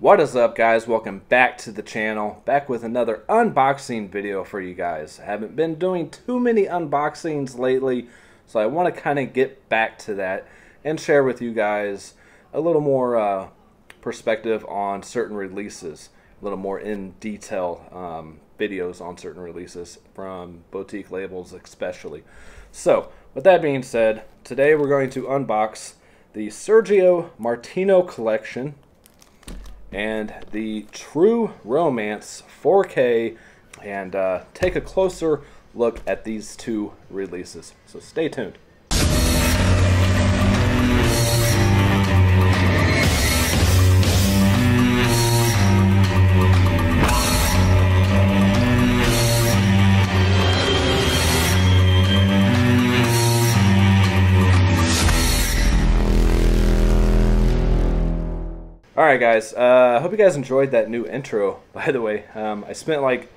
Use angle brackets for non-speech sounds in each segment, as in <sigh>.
What is up guys? Welcome back to the channel. Back with another unboxing video for you guys. I haven't been doing too many unboxings lately, so I want to kind of get back to that and share with you guys a little more uh, perspective on certain releases, a little more in detail um, videos on certain releases from boutique labels especially. So, with that being said, today we're going to unbox the Sergio Martino collection and the True Romance 4K and uh, take a closer look at these two releases. So stay tuned. Alright guys, I uh, hope you guys enjoyed that new intro, <laughs> by the way. Um, I spent like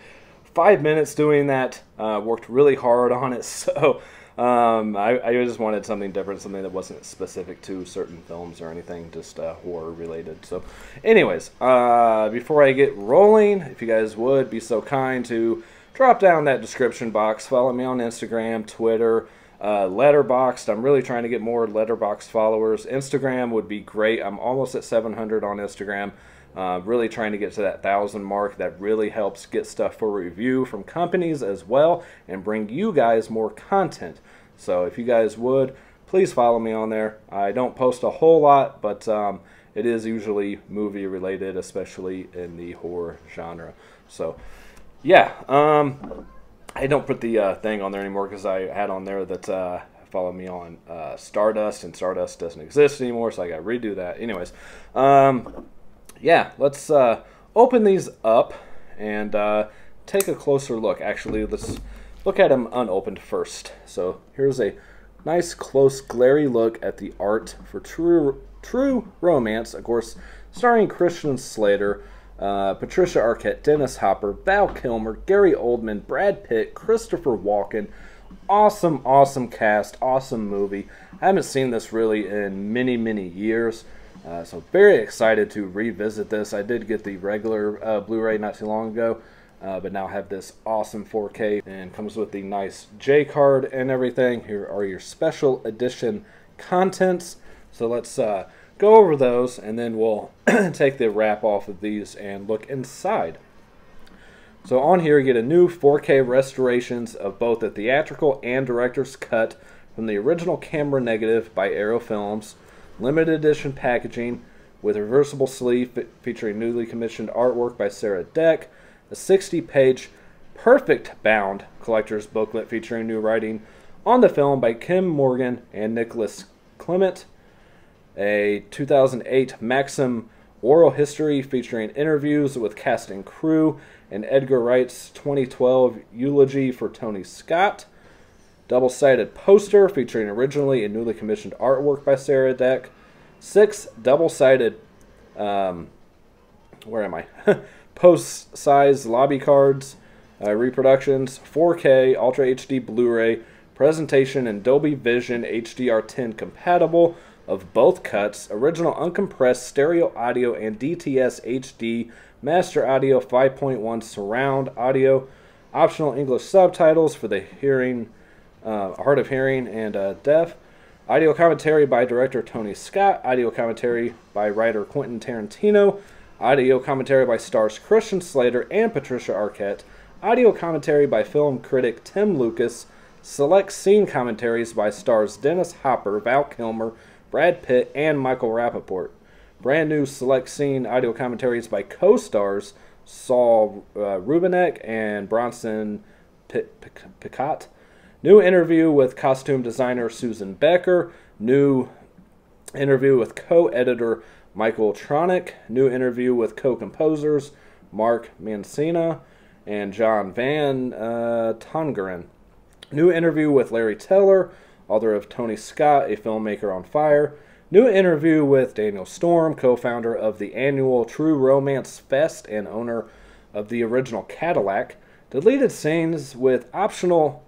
five minutes doing that, uh, worked really hard on it, <laughs> so um, I, I, just wanted something different, something that wasn't specific to certain films or anything, just uh, horror related. So anyways, uh, before I get rolling, if you guys would be so kind to drop down that description box, follow me on Instagram, Twitter, uh, Letterboxd, I'm really trying to get more Letterboxd followers. Instagram would be great. I'm almost at 700 on Instagram. Uh, really trying to get to that thousand mark. That really helps get stuff for review from companies as well and bring you guys more content. So if you guys would, please follow me on there. I don't post a whole lot, but um, it is usually movie related, especially in the horror genre. So yeah, um, I don't put the uh, thing on there anymore because I had on there that uh, followed me on uh, Stardust, and Stardust doesn't exist anymore, so I got to redo that. Anyways, um, yeah, let's uh, open these up and uh, take a closer look. Actually, let's look at them unopened first. So here's a nice, close, glary look at the art for True True Romance, of course, starring Christian Slater. Uh, Patricia Arquette, Dennis Hopper, Val Kilmer, Gary Oldman, Brad Pitt, Christopher Walken. Awesome, awesome cast, awesome movie. I haven't seen this really in many, many years. Uh, so very excited to revisit this. I did get the regular uh, Blu-ray not too long ago, uh, but now have this awesome 4K and comes with the nice J card and everything. Here are your special edition contents. So let's uh, go over those and then we'll <clears throat> take the wrap off of these and look inside. So on here you get a new 4K restorations of both the theatrical and director's cut from the original camera negative by Arrow Films, limited edition packaging with reversible sleeve featuring newly commissioned artwork by Sarah Deck, a 60-page perfect bound collector's booklet featuring new writing on the film by Kim Morgan and Nicholas Clement, a 2008 Maxim oral history featuring interviews with cast and crew, and Edgar Wright's 2012 eulogy for Tony Scott. Double sided poster featuring originally and newly commissioned artwork by Sarah Deck. Six double sided, um, where am I? <laughs> Post size lobby cards, uh, reproductions, 4K, Ultra HD Blu ray, presentation and Dolby Vision HDR10 compatible of both cuts, original uncompressed stereo audio and DTS HD, master audio 5.1 surround audio, optional English subtitles for the hearing, uh, hard of hearing and uh, deaf, audio commentary by director Tony Scott, audio commentary by writer Quentin Tarantino, audio commentary by stars Christian Slater and Patricia Arquette, audio commentary by film critic Tim Lucas, select scene commentaries by stars Dennis Hopper, Val Kilmer, Brad Pitt, and Michael Rapaport. Brand new select scene audio commentaries by co stars Saul uh, Rubinek and Bronson Pinchot. New interview with costume designer Susan Becker. New interview with co editor Michael Tronick. New interview with co composers Mark Mancina and John Van uh, Tongeren. New interview with Larry Taylor author of Tony Scott, a filmmaker on fire. New interview with Daniel Storm, co founder of the annual True Romance Fest and owner of the original Cadillac. Deleted scenes with optional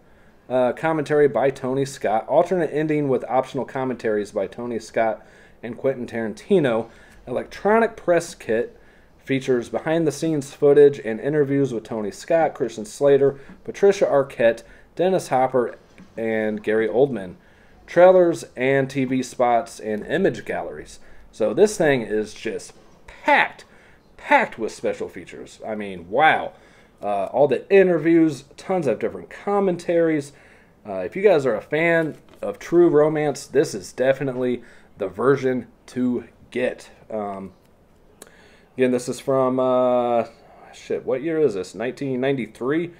uh, commentary by Tony Scott. Alternate ending with optional commentaries by Tony Scott and Quentin Tarantino. Electronic press kit. features behind the scenes footage and interviews with Tony Scott, Christian Slater, Patricia Arquette, Dennis Hopper, and Gary Oldman, trailers and TV spots and image galleries. So this thing is just packed, packed with special features. I mean, wow. Uh, all the interviews, tons of different commentaries. Uh, if you guys are a fan of true romance, this is definitely the version to get. Um, again, this is from, uh, shit, what year is this? 1993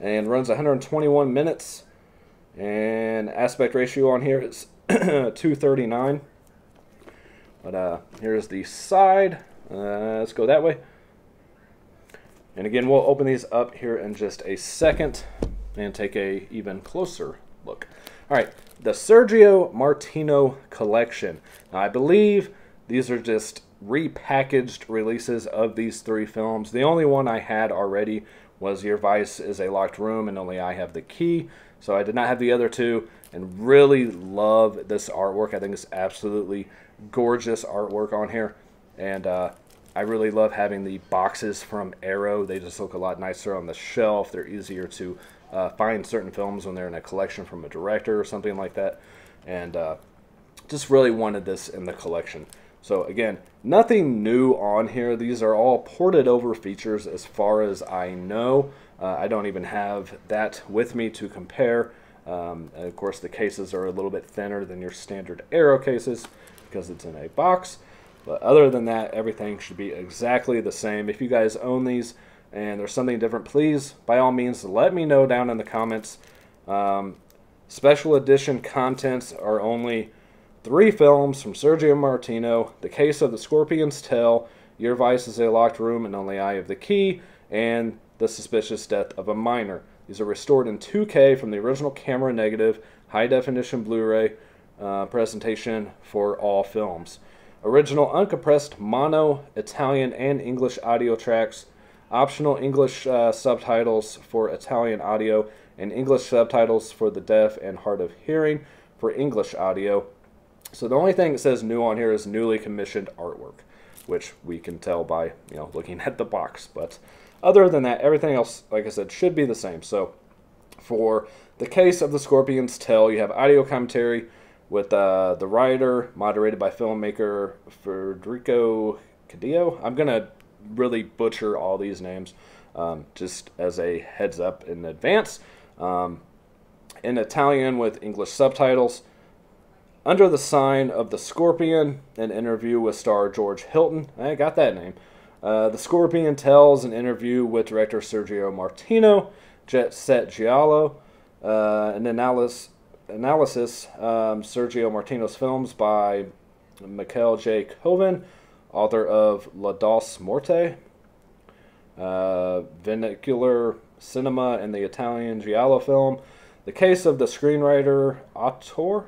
and runs 121 minutes. And aspect ratio on here is <clears throat> 239. But uh, here's the side. Uh, let's go that way. And again, we'll open these up here in just a second and take a even closer look. All right, the Sergio Martino collection. Now, I believe these are just repackaged releases of these three films. The only one I had already was Your Vice is a Locked Room, and only I have the key. So I did not have the other two, and really love this artwork. I think it's absolutely gorgeous artwork on here. And uh, I really love having the boxes from Arrow. They just look a lot nicer on the shelf. They're easier to uh, find certain films when they're in a collection from a director or something like that. And uh, just really wanted this in the collection. So again, nothing new on here. These are all ported over features as far as I know. Uh, I don't even have that with me to compare. Um, of course, the cases are a little bit thinner than your standard Arrow cases because it's in a box. But other than that, everything should be exactly the same. If you guys own these and there's something different, please, by all means, let me know down in the comments. Um, special edition contents are only three films from Sergio Martino The Case of the Scorpion's Tail, Your Vice is a Locked Room, and Only I Have the Key, and The Suspicious Death of a Minor. These are restored in 2K from the original camera negative, high definition Blu ray uh, presentation for all films. Original uncompressed mono, Italian, and English audio tracks. Optional English uh, subtitles for Italian audio and English subtitles for the deaf and hard of hearing for English audio. So the only thing that says new on here is newly commissioned artwork, which we can tell by you know looking <laughs> at the box. But other than that, everything else, like I said, should be the same. So for the case of the Scorpion's Tail, you have audio commentary with uh, the writer, moderated by filmmaker Federico Caddeo. I'm going to really butcher all these names um, just as a heads up in advance. Um, in Italian with English subtitles. Under the Sign of the Scorpion, an interview with star George Hilton. I got that name. Uh, the Scorpion tells an interview with director Sergio Martino, Jet Set Giallo, uh, an analysis analysis um, Sergio Martino's films by Mikel J. Koven, author of La Dolce Morte, uh, Vernacular Cinema and the Italian Giallo film, The Case of the Screenwriter Auteur,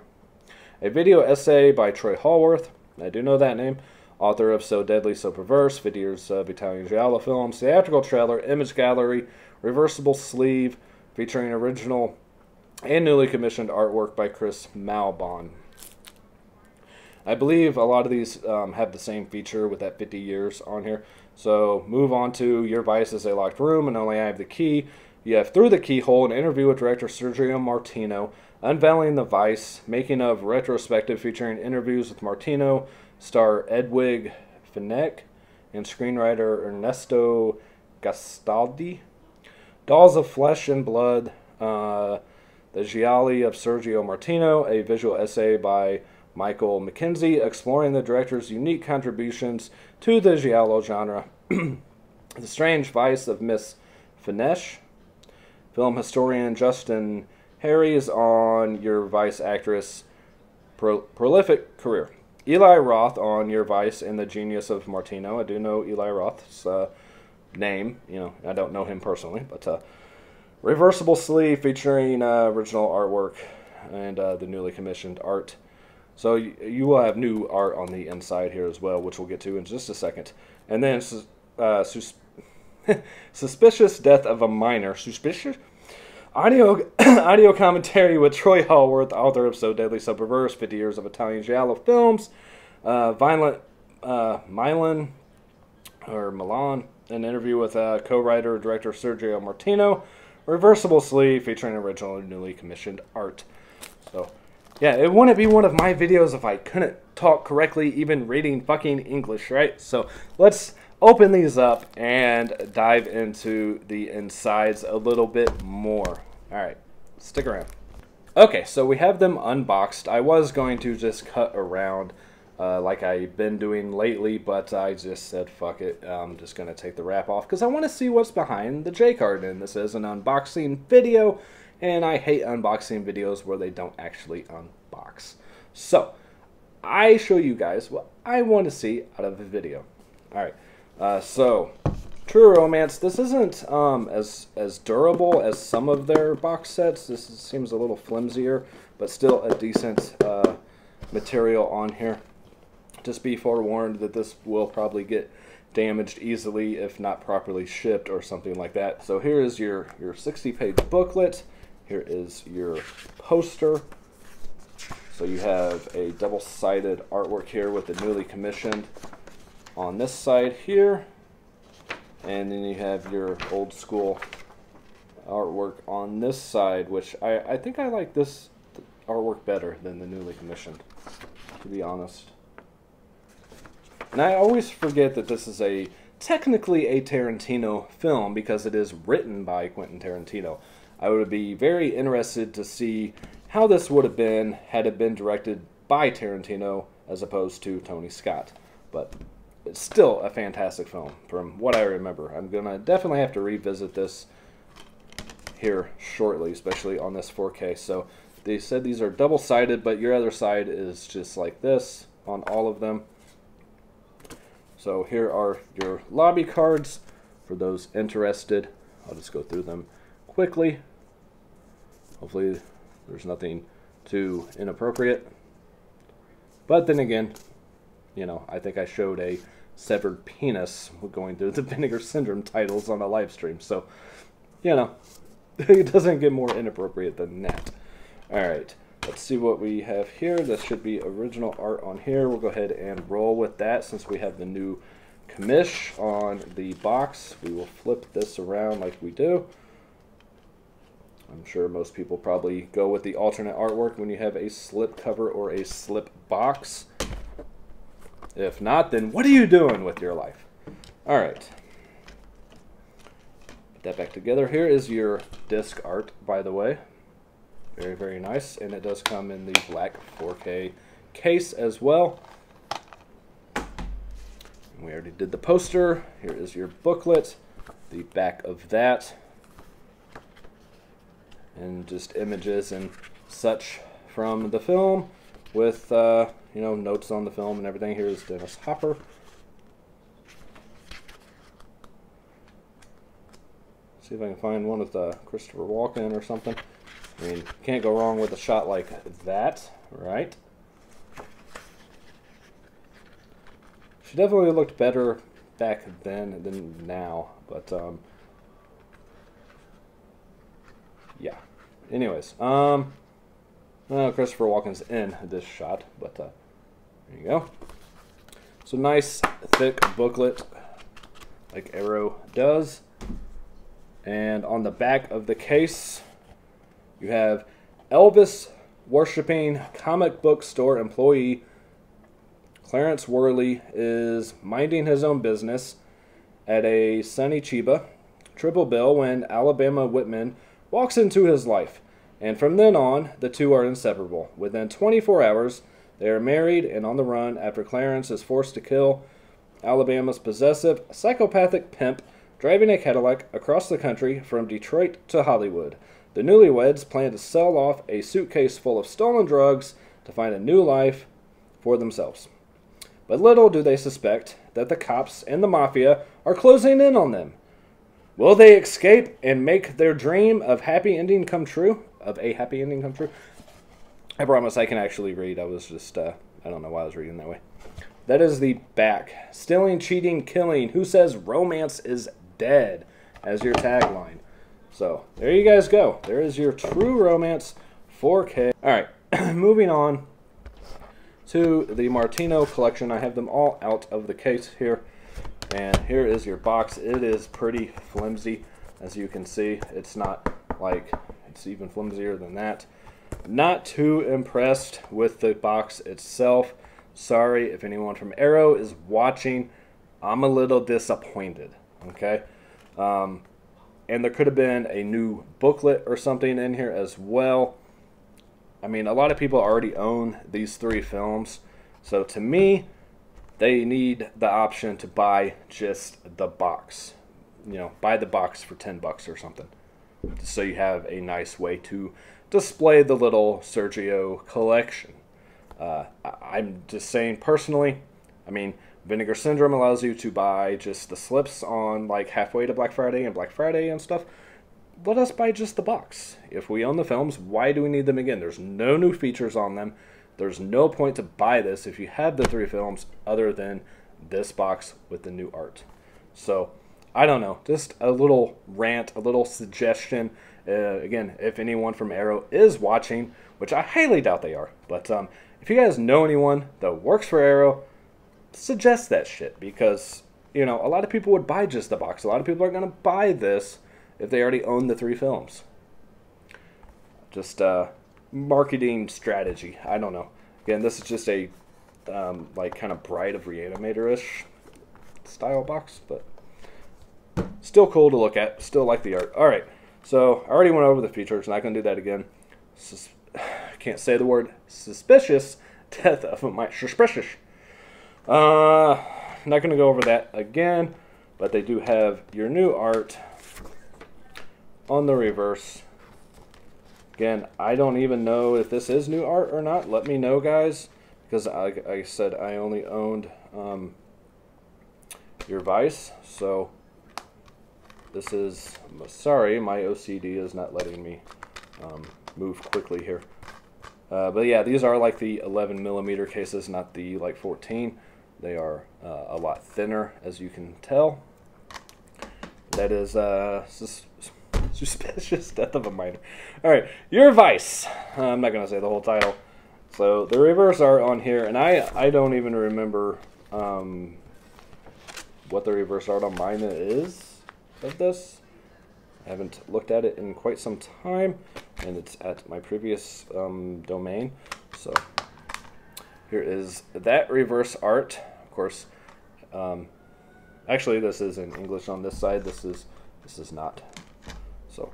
a video essay by Troy Howarth, I do know that name, author of So Deadly, So Perverse, videos of Italian Giallo films, theatrical trailer, image gallery, reversible sleeve, featuring original and newly commissioned artwork by Chris Malbon. I believe a lot of these um, have the same feature with that 50 years on here. So move on to Your Vice is a Locked Room and Only I Have the Key. You have Through the Keyhole, an interview with director Sergio Martino, Unveiling the Vice, making of retrospective featuring interviews with Martino, star Edwige Fenech, and screenwriter Ernesto Gastaldi. Dolls of Flesh and Blood, uh, the Gialli of Sergio Martino, a visual essay by Michael Mackenzie exploring the director's unique contributions to the Giallo genre. <clears throat> the Strange Vice of Miss Fenech. Film historian Justin Harries on Your Vice actress pro- prolific career. Eli Roth on Your Vice and the Genius of Martino. I do know Eli Roth's uh, name. You know, I don't know him personally, but uh, Reversible sleeve featuring uh, original artwork and uh, the newly commissioned art. So you, you, will have new art on the inside here as well, which we'll get to in just a second. And then uh, sus <laughs> suspicious death of a minor. Suspicious audio <coughs> audio commentary with Troy Howarth, author of So Deadly, So Perverse, 50 Years of Italian Giallo Films, uh, Violent uh, Milan or Milan, an interview with uh, co-writer and director Sergio Martino, reversible sleeve featuring original and newly commissioned art. So, yeah, it wouldn't be one of my videos if I couldn't talk correctly, even reading fucking English, right? So let's open these up and dive into the insides a little bit more. All right, stick around. Okay, so we have them unboxed. I was going to just cut around uh, like I've been doing lately, but I just said fuck it. I'm just going to take the wrap off because I want to see what's behind the J card. And this is an unboxing video, and I hate unboxing videos where they don't actually unbox. So, I show you guys what I want to see out of the video. All right, uh, so True Romance. This isn't um, as as durable as some of their box sets. This is, seems a little flimsier, but still a decent uh, material on here. Just be forewarned that this will probably get damaged easily if not properly shipped or something like that. So here is your your 60 page booklet. Here is your poster. So you have a double-sided artwork here with the newly commissioned on this side here and then you have your old school artwork on this side, which I, I think I like this artwork better than the newly commissioned, to be honest. And I always forget that this is a technically a Tarantino film because it is written by Quentin Tarantino. I would be very interested to see how this would have been had it been directed by Tarantino as opposed to Tony Scott. But it's still a fantastic film from what I remember. I'm going to definitely have to revisit this here shortly, especially on this 4K. So they said these are double-sided, but your other side is just like this on all of them. So here are your lobby cards for those interested. I'll just go through them quickly. Hopefully there's nothing too inappropriate. But then again, you know, I think I showed a severed penis We're going through the <laughs> Vinegar Syndrome titles on a live stream. So, you know, <laughs> it doesn't get more inappropriate than that. All right, let's see what we have here. This should be original art on here. We'll go ahead and roll with that since we have the new commish on the box. We will flip this around like we do. I'm sure most people probably go with the alternate artwork when you have a slip cover or a slip box. If not, then what are you doing with your life? All right. Put that back together. Here is your disc art, by the way. Very, very nice. And it does come in the black 4K case as well. we already did the poster. Here is your booklet, the back of that, and just images and such from the film with uh, you know notes on the film and everything. Here's Dennis Hopper. See if I can find one with uh, Christopher Walken or something. I mean, can't go wrong with a shot like that, right? She definitely looked better back then than now, but um, yeah. Anyways, um, Christopher Walken's in this shot, but uh, there you go. So nice, thick booklet, like Arrow does. And on the back of the case, you have Elvis worshipping comic book store employee Clarence Worley is minding his own business at a Sonny Chiba triple bill when Alabama Whitman walks into his life. And from then on, the two are inseparable. Within 24 hours, they are married and on the run after Clarence is forced to kill Alabama's possessive, psychopathic pimp driving a Cadillac across the country from Detroit to Hollywood. The newlyweds plan to sell off a suitcase full of stolen drugs to find a new life for themselves. But little do they suspect that the cops and the mafia are closing in on them. Will they escape and make their dream of happy ending come true? of a happy ending come true. I promise I can actually read. I was just, uh, I don't know why I was reading that way. That is the back. Stealing, cheating, killing. Who says romance is dead as your tagline? So there you guys go. There is your true romance 4K. All right, <clears throat> moving on to the Martino collection. I have them all out of the case here. And here is your box. It is pretty flimsy, as you can see. It's not like, it's even flimsier than that. Not too impressed with the box itself. Sorry if anyone from Arrow is watching. I'm a little disappointed, okay? Um, and there could have been a new booklet or something in here as well. I mean, a lot of people already own these three films. So to me, they need the option to buy just the box. You know, buy the box for 10 bucks or something. So you have a nice way to display the little Sergio collection. Uh, I'm just saying personally, I mean, Vinegar Syndrome allows you to buy just the slips on like halfway to Black Friday and Black Friday and stuff. Let us buy just the box. If we own the films, why do we need them again? There's no new features on them. There's no point to buy this if you have the three films other than this box with the new art. So, I don't know. Just a little rant, a little suggestion. Uh, again, if anyone from Arrow is watching, which I highly doubt they are, but um, if you guys know anyone that works for Arrow, suggest that shit because you know a lot of people would buy just the box. A lot of people are going to buy this if they already own the three films. Just uh, marketing strategy. I don't know. Again, this is just a um, like kind of Bride of Reanimator ish style box, but still cool to look at. Still like the art. All right, so I already went over the features. Not gonna do that again. Sus- <sighs> can't say the word suspicious. <laughs> Death of my suspicious. Uh, not gonna go over that again, but they do have your new art on the reverse. Again, I don't even know if this is new art or not. Let me know, guys, because like I said, I only owned um, your Vice, so this is, sorry, my OCD is not letting me um, move quickly here. Uh, but yeah, these are like the 11 millimeter cases, not the like 14. They are uh, a lot thinner, as you can tell. That is uh, sus suspicious <laughs> death of a minor. All right, your vice. I'm not gonna say the whole title. So the reverse art on here, and I I don't even remember um, what the reverse art on mine is of this. I haven't looked at it in quite some time, and it's at my previous um, domain. So here is that reverse art. Of course, um, actually this is in English on this side. This is this is not. So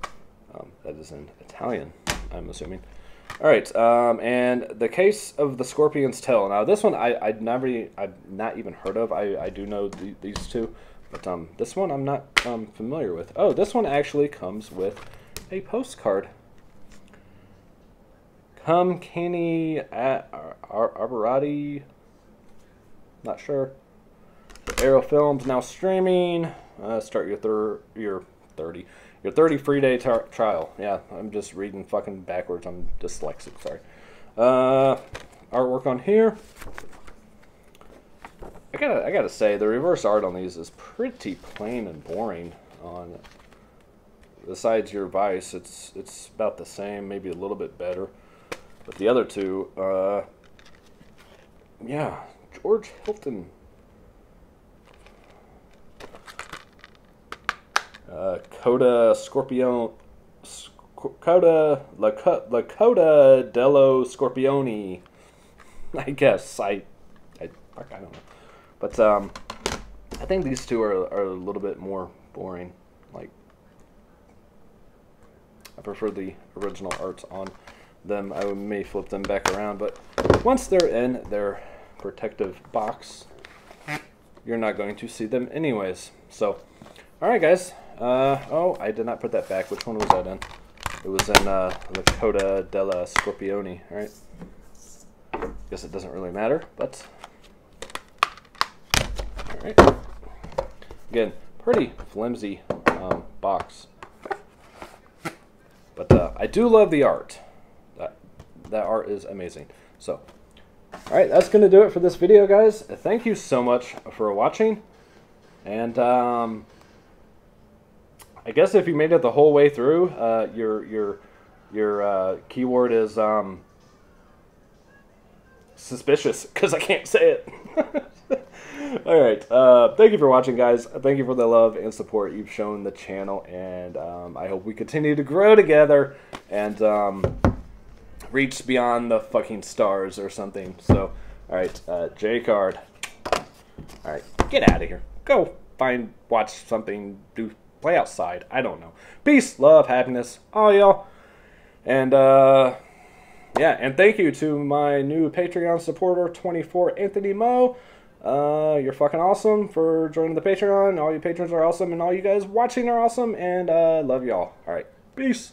um, that is in Italian, I'm assuming. All right, um, and the case of the scorpion's tail. Now this one I I never I've not even heard of. I I do know the, these two. But um, this one I'm not um, familiar with. Oh, this one actually comes with a postcard. Come Kenny at Ar Arborati. Not sure. Arrow Films now streaming. Uh, start your third your 30 your 30 free day trial. Yeah, I'm just reading fucking backwards. I'm dyslexic. Sorry. Uh, artwork on here. I gotta, I gotta say, the reverse art on these is pretty plain and boring. On besides your Vice, it's it's about the same, maybe a little bit better. But the other two, uh, yeah, George Hilton. Uh, Coda Scorpion, Coda Lakota dello Scorpioni. <laughs> I guess I, I, I don't know. But um, I think these two are, are a little bit more boring. Like, I prefer the original arts on them. I may flip them back around, but once they're in their protective box, you're not going to see them anyways. So, all right, guys. Uh, oh, I did not put that back. Which one was that in? It was in uh, Coda della Scorpioni, right? Guess it doesn't really matter, but Right. Again, pretty flimsy um, box. But uh, I do love the art. That, that art is amazing. So, alright, that's going to do it for this video, guys. Thank you so much for watching. And, um, I guess if you made it the whole way through, uh, your, your, your uh, keyword is um, suspicious, because I can't say it. <laughs> All right. Uh, thank you for watching, guys. Thank you for the love and support you've shown the channel, and um, I hope we continue to grow together and um, reach beyond the fucking stars or something. So, all right, uh, J card. All right, get out of here. Go find, watch something, do play outside. I don't know. Peace, love, happiness, all y'all. And uh, yeah, and thank you to my new Patreon supporter, 24 Anthony Mo. Uh, you're fucking awesome for joining the Patreon. All you patrons are awesome, and all you guys watching are awesome. And uh, love y'all. All right, peace.